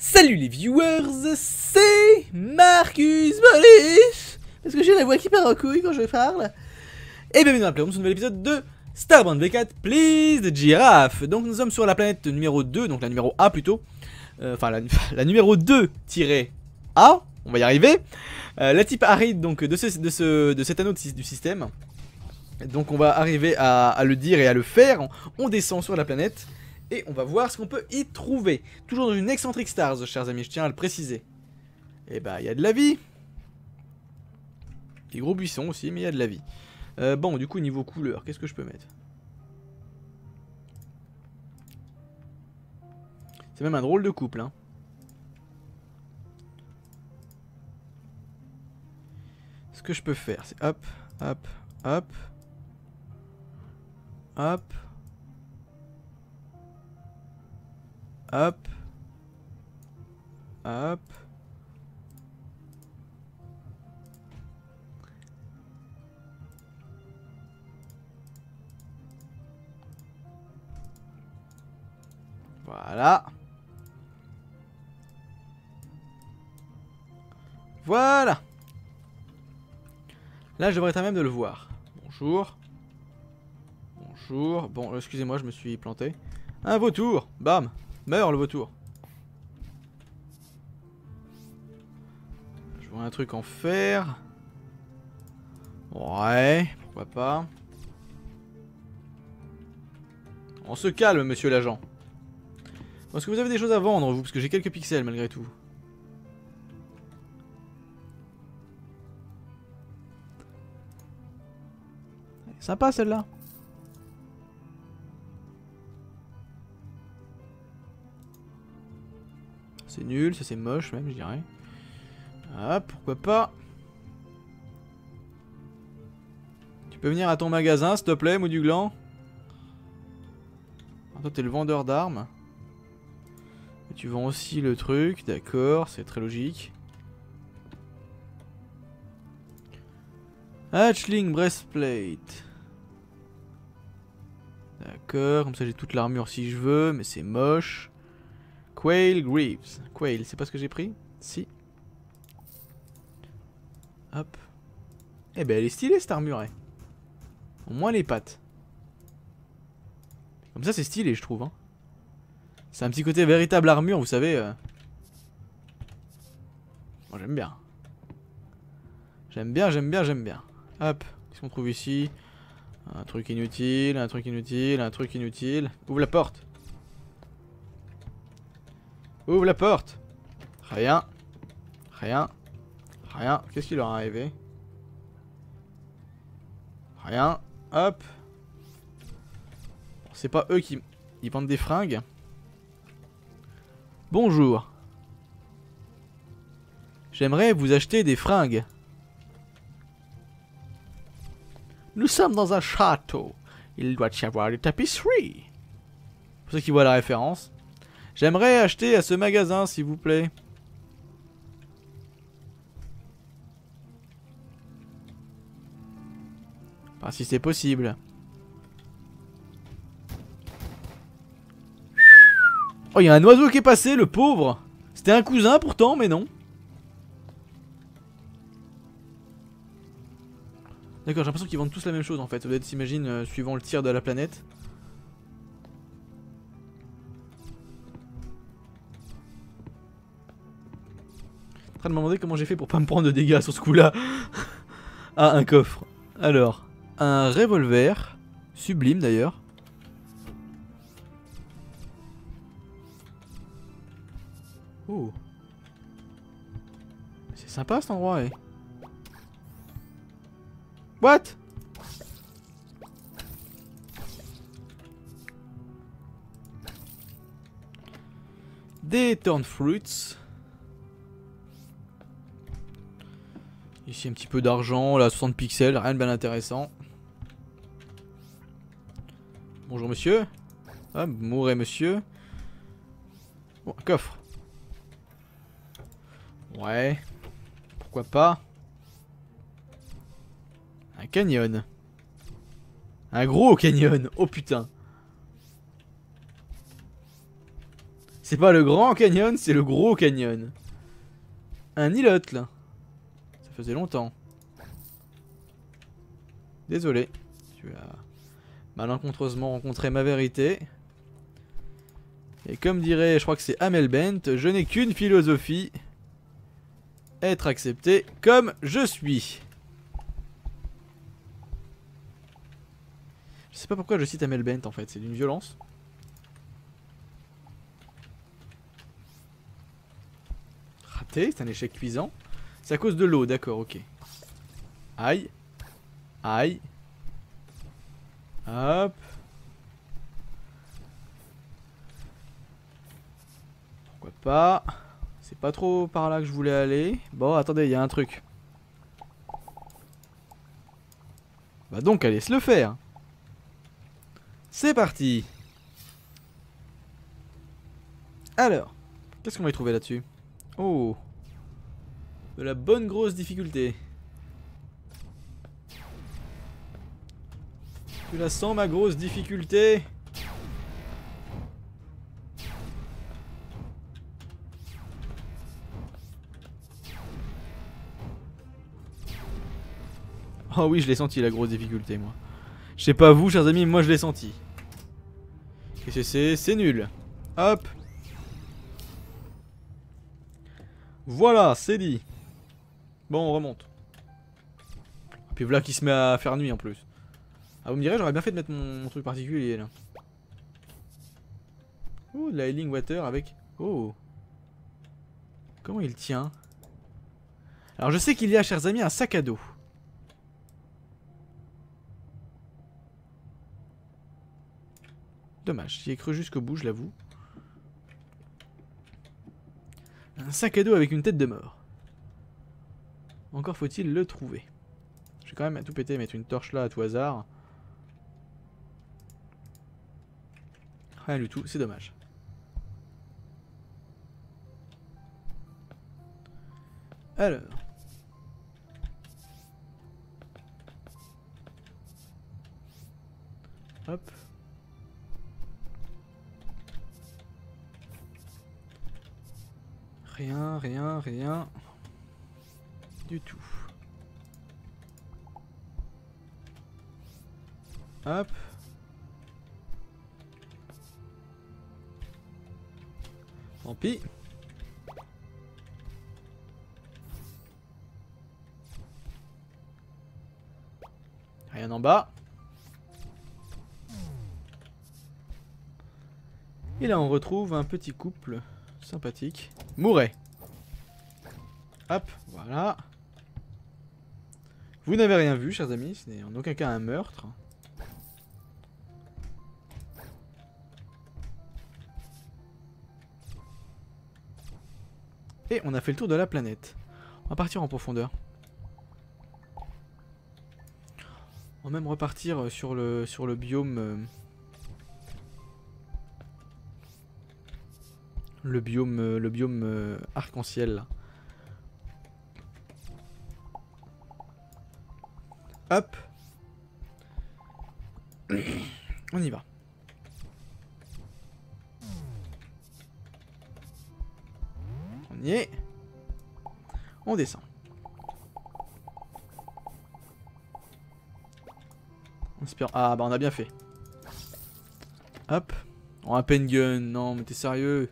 Salut les viewers, c'est Marcus Bolis Parce que j'ai la voix qui part en couille quand je parle. Et bienvenue dans la Playroom, ce nouvel épisode de Starbound V4 Please de Giraffe. Donc nous sommes sur la planète numéro 2, donc la numéro A plutôt. Euh, Enfin la, numéro 2-A, on va y arriver. Euh, la type aride donc de, ce, de, ce, de cet anneau du système. Donc on va arriver à, le dire et à le faire. On descend sur la planète et on va voir ce qu'on peut y trouver. Toujours dans une excentrique stars, chers amis, je tiens à le préciser. Et bah, il y a de la vie. Des gros buissons aussi, mais il y a de la vie. Euh, bon, du coup, niveau couleur, qu'est-ce que je peux mettre? C'est même un drôle de couple, hein. Ce que je peux faire, c'est hop, hop, hop, hop, Hop. Hop. Voilà. Voilà. Là, je devrais être à même de le voir. Bonjour. Bonjour. Bon, excusez-moi, je me suis planté. Un vautour. Bam. Meurs le vautour. Je vois un truc en fer. Ouais, pourquoi pas. On se calme, monsieur l'agent. Est-ce que vous avez des choses à vendre, vous? Parce que j'ai quelques pixels, malgré tout. Sympa, celle-là. C'est nul, ça c'est moche même, je dirais. Ah, pourquoi pas. Tu peux venir à ton magasin, s'il te plaît, Mouduglan ah, Toi, t'es le vendeur d'armes. Tu vends aussi le truc, d'accord, c'est très logique. Hatchling Breastplate. D'accord, comme ça j'ai toute l'armure si je veux, mais c'est moche. Quail Greaves. Quail, c'est pas ce que j'ai pris? Si. Hop. Eh ben elle est stylée cette armure. Eh. Au moins les pattes. Comme ça c'est stylé je trouve. Hein. C'est un petit côté véritable armure, vous savez. Euh... Moi j'aime bien. J'aime bien, j'aime bien, j'aime bien. Hop, qu'est-ce qu'on trouve ici? Un truc inutile, un truc inutile, un truc inutile. Ouvre la porte. Ouvre la porte Rien. Rien. Rien. Qu'est-ce qui leur est arrivé? Rien. Hop. C'est pas eux qui... Ils vendent des fringues. Bonjour. J'aimerais vous acheter des fringues. Nous sommes dans un château. Il doit y avoir des tapisseries. Pour ceux qui voient la référence. J'aimerais acheter à ce magasin, s'il vous plaît. Enfin, si c'est possible. Oh, il y a un oiseau qui est passé, le pauvre C'était un cousin pourtant, mais non. D'accord, j'ai l'impression qu'ils vendent tous la même chose en fait. Vous êtes s'imagine, euh, suivant le tir de la planète. En train de me demander comment j'ai fait pour pas me prendre de dégâts sur ce coup-là. ah, un coffre. Alors, un revolver. Sublime d'ailleurs. Oh. C'est sympa cet endroit. What? Des turn fruits. Ici un petit peu d'argent, là 60 pixels, rien de bien intéressant. Bonjour monsieur. Ah, mourrez monsieur. Bon, un coffre. Ouais. Pourquoi pas? Un canyon. Un gros canyon. Oh putain. C'est pas le grand canyon, c'est le gros canyon. Un îlot là. Faisait longtemps. Désolé. Tu as malencontreusement rencontré ma vérité. Et comme dirait, je crois que c'est Amel Bent, je n'ai qu'une philosophie. Être accepté comme je suis. Je sais pas pourquoi je cite Amel Bent en fait, c'est d'une violence. Raté, c'est un échec cuisant. C'est à cause de l'eau, d'accord, ok. Aïe. Aïe. Hop. Pourquoi pas C'est pas trop par là que je voulais aller. Bon, attendez, il y a un truc. Bah donc, allez se le faire. C'est parti. Alors, qu'est-ce qu'on va y trouver là-dessus? Oh. De la bonne grosse difficulté. Tu la sens ma grosse difficulté? Oh oui, je l'ai senti la grosse difficulté, moi. Je sais pas vous, chers amis, moi je l'ai senti. C'est c'est nul. Hop. Voilà, c'est dit. Bon, on remonte. Puis voilà qui se met à faire nuit en plus. Ah, vous me direz, j'aurais bien fait de mettre mon, truc particulier là. Oh, de la healing water avec. Oh. Comment il tient? Alors, je sais qu'il y a, chers amis, un sac à dos. Dommage, j'y ai cru jusqu'au bout, je l'avoue. Un sac à dos avec une tête de mort. Encore faut-il le trouver. Je vais quand même tout péter, mettre une torche là à tout hasard. Rien du tout, c'est dommage. Alors. Hop. Rien, rien, rien. Du tout. Hop. Tant pis. Rien en bas. Et là on retrouve un petit couple sympathique. Mouret. Hop, voilà. Vous n'avez rien vu, chers amis, ce n'est en aucun cas un meurtre. Et on a fait le tour de la planète. On va partir en profondeur. On va même repartir sur le, sur le biome... Euh, le biome, euh, le biome euh, arc-en-ciel. Hop. On y va. On y est. On descend. Ah bah on a bien fait. Hop. Oh, un gun. Non mais t'es sérieux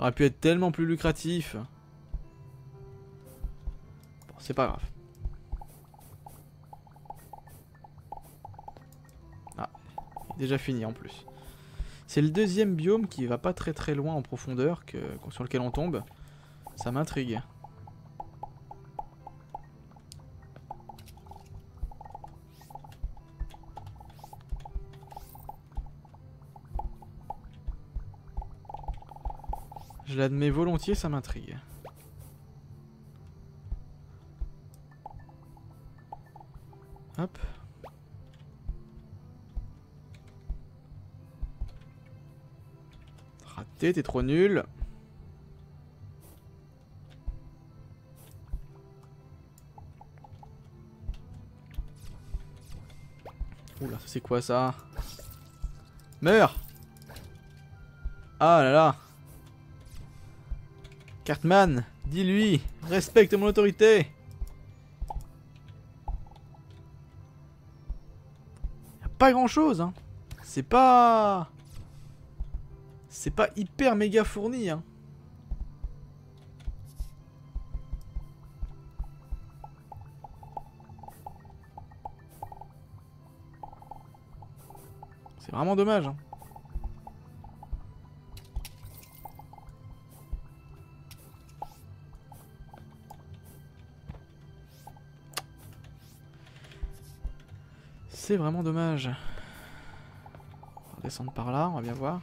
ça aurait pu être tellement plus lucratif. Bon, c'est pas grave. Déjà fini en plus. C'est le deuxième biome qui va pas très très loin en profondeur sur lequel on tombe. Ça m'intrigue. Je l'admets volontiers, ça m'intrigue. Hop. Raté, t'es trop nul. Oula, c'est quoi ça? Meurs Ah là là Cartman, dis-lui, respecte mon autorité. Y a pas grand chose, hein. C'est pas... C'est pas hyper méga fourni, hein. C'est vraiment dommage, hein. C'est vraiment dommage. On va descendre par là, on va bien voir.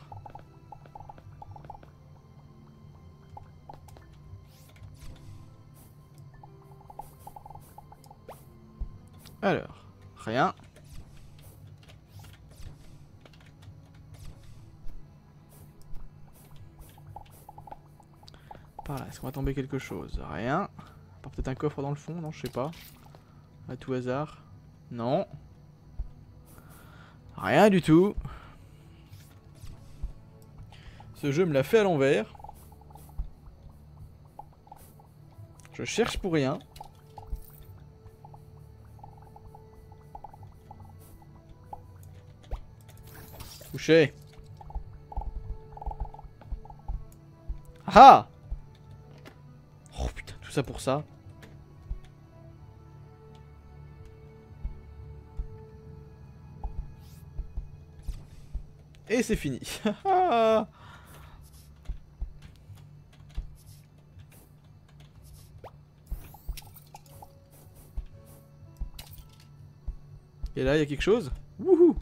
Par là, est-ce qu'on va tomber quelque chose? Rien. Peut-être un coffre dans le fond, non, je sais pas. À tout hasard. Non. Rien du tout. Ce jeu me l'a fait à l'envers. Je cherche pour rien. Couché. Ah pour ça. Et c'est fini. Et là, il y a quelque chose Wouhou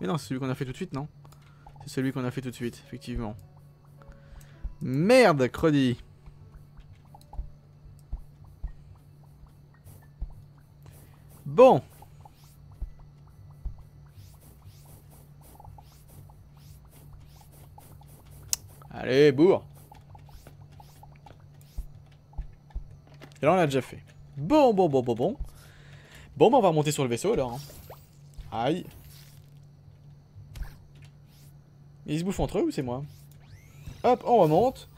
Mais non, c'est celui qu'on a fait tout de suite, non C'est celui qu'on a fait tout de suite, effectivement. Merde, Crody Allez, bourre Et là, on l'a déjà fait. Bon, bon, bon, bon, bon. Bon, bah, on va remonter sur le vaisseau, alors. Hein. Aïe. Ils se bouffent entre eux ou c'est moi? Hop, on remonte.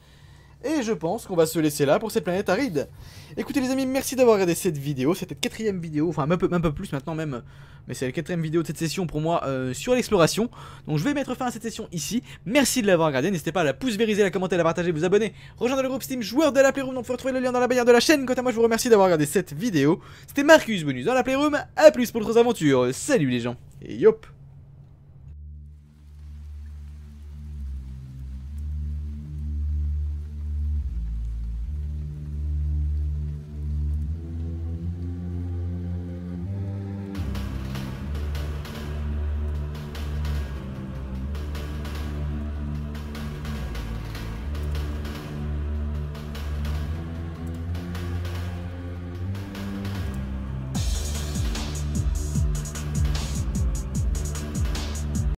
Et je pense qu'on va se laisser là pour cette planète aride. Écoutez les amis, merci d'avoir regardé cette vidéo. C'était la quatrième vidéo, enfin un peu, plus maintenant même. Mais c'est la quatrième vidéo de cette session pour moi euh, sur l'exploration. Donc je vais mettre fin à cette session ici. Merci de l'avoir regardé. N'hésitez pas à la pouce vériser, la commenter, la partager, vous abonner. Rejoindre le groupe Steam joueur de la Playroom. Donc vous retrouvez le lien dans la barrière de la chaîne. Quant à moi, je vous remercie d'avoir regardé cette vidéo. C'était Marcus Bonus dans la Playroom. A plus pour d'autres aventures. Salut les gens. Et yop